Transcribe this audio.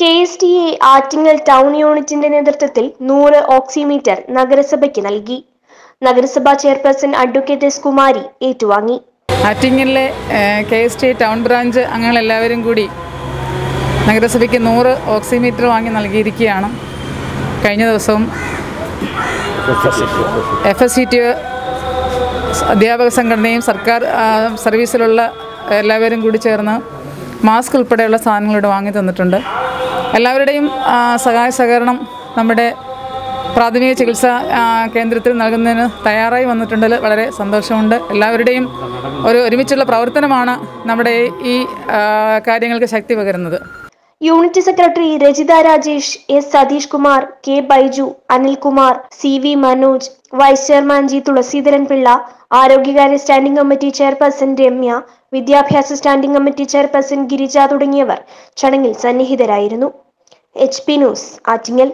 K S T A Attingal town യൂണിറ്റിന്റെ നേതൃത്വത്തിൽ നൂറ് ഓക്സിമീറ്റർ നഗരസഭയ്ക്ക് നൽകി. നഗരസഭാ ചെയർപേഴ്സൺ അഡ്വക്കേറ്റ് എസ് കുമാരി ഏറ്റുവാങ്ങി. ആറ്റിങ്ങലിലെ K S T town branch അംഗങ്ങൾ എല്ലാവരും കൂടി നഗരസഭയ്ക്ക് നൂറ് ഓക്സിമീറ്റർ വാങ്ങി നൽകിയിരിക്കുകയാണ്. കഴിഞ്ഞ ദിവസവും എഫ് എസ് സി ടി അധ്യാപക സംഘടനയും സർക്കാർ സർവീസിലുള്ള എല്ലാവരും കൂടി ചേർന്ന് മാസ്ക് ഉൾപ്പെടെയുള്ള സാധനങ്ങളിവിടെ വാങ്ങി തന്നിട്ടുണ്ട്. എല്ലാവരുടെയും സഹായ സഹകരണം നമ്മുടെ പ്രാഥമിക ചികിത്സാ കേന്ദ്രത്തിൽ നൽകുന്നതിന് തയ്യാറായി വന്നിട്ടുണ്ടതിൽ വളരെ സന്തോഷമുണ്ട്. എല്ലാവരുടെയും ഒരു ഒരുമിച്ചുള്ള പ്രവർത്തനമാണ് നമ്മുടെ ഈ കാര്യങ്ങൾക്ക് ശക്തി പകരുന്നത്. Unit secretary Rajitha Rajesh S Satheesh Kumar K Baiju Anilkumar C V Manoj vice chairman G Thulaseedharan Pillai ആരോഗ്യകാര്യ standing committee chairperson Ramya വിദ്യാഭ്യാസ സ്റ്റാൻഡിംഗ് കമ്മിറ്റി ചെയർപേഴ്സൺ ഗിരിജ തുടങ്ങിയവർ ചടങ്ങിൽ സന്നിഹിതരായിരുന്നു. H P news Attingal.